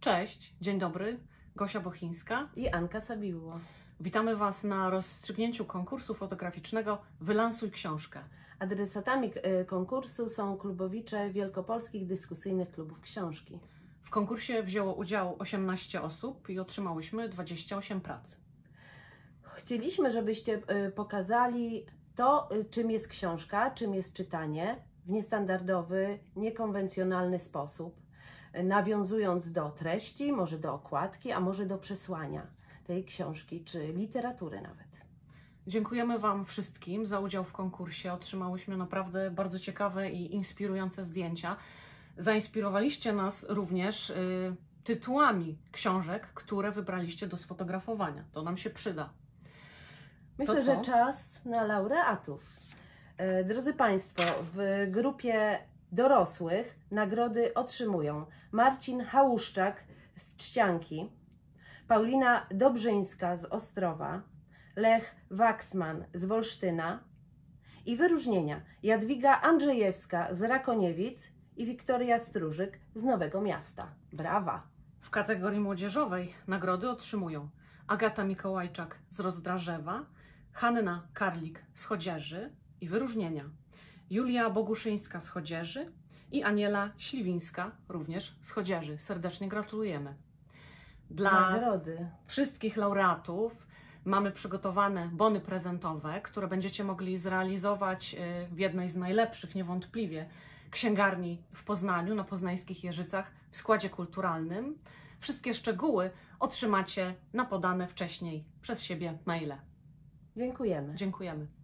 Cześć, dzień dobry, Gosia Bochińska. i Anka Sabiło. Witamy Was na rozstrzygnięciu konkursu fotograficznego Wylansuj książkę. Adresatami e, konkursu są klubowicze wielkopolskich dyskusyjnych klubów książki. W konkursie wzięło udział 18 osób i otrzymałyśmy 28 prac. Chcieliśmy, żebyście e, pokazali to, e, czym jest książka, czym jest czytanie w niestandardowy, niekonwencjonalny sposób, nawiązując do treści, może do okładki, a może do przesłania tej książki, czy literatury nawet. Dziękujemy Wam wszystkim za udział w konkursie. Otrzymałyśmy naprawdę bardzo ciekawe i inspirujące zdjęcia. Zainspirowaliście nas również y, tytułami książek, które wybraliście do sfotografowania. To nam się przyda. Myślę, że czas na laureatów. E, Drodzy Państwo, w grupie dorosłych nagrody otrzymują Marcin Hałuszczak z Trzcianki, Paulina Dobrzyńska z Ostrowa, Lech Waksman z Wolsztyna i wyróżnienia Jadwiga Andrzejewska z Rakoniewic i Wiktoria Stróżyk z Nowego Miasta. Brawa! W kategorii młodzieżowej nagrody otrzymują Agata Mikołajczak z Rozdrażewa, Hanna Karlik z Chodzieży i wyróżnienia, Julia Boguszyńska z Chodzieży i Aniela Śliwińska również z Chodzieży. Serdecznie gratulujemy. Dla Nagrody. wszystkich laureatów mamy przygotowane bony prezentowe, które będziecie mogli zrealizować y, w jednej z najlepszych, niewątpliwie, księgarni w Poznaniu, na poznańskich Jeżycach, w składzie kulturalnym. Wszystkie szczegóły otrzymacie na podane wcześniej przez siebie maile. Dziękujemy. Dziękujemy.